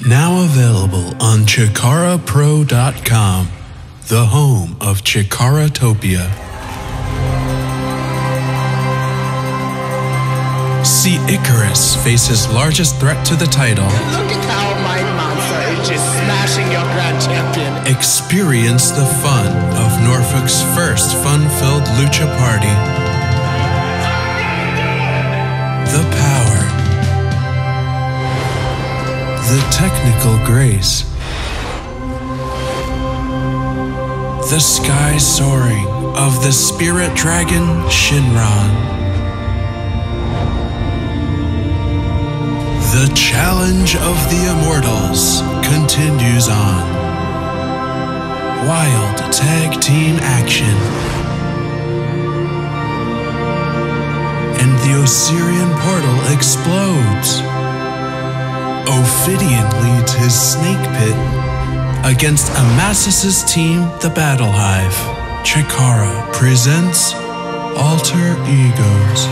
Now available on ChikaraPro.com, the home of Chikaratopia. See Icarus face his largest threat to the title. Look at how my monster is just smashing your grand champion. Experience the fun of Norfolk's first fun filled lucha party. The technical grace, the sky soaring of the spirit dragon Shynron. The challenge of the immortals continues on. Wild tag team action. And the Osirian portal explodes. Ophidian leads his snake pit against Amasis' team, the Battle Hive. Chikara presents Altar Egos.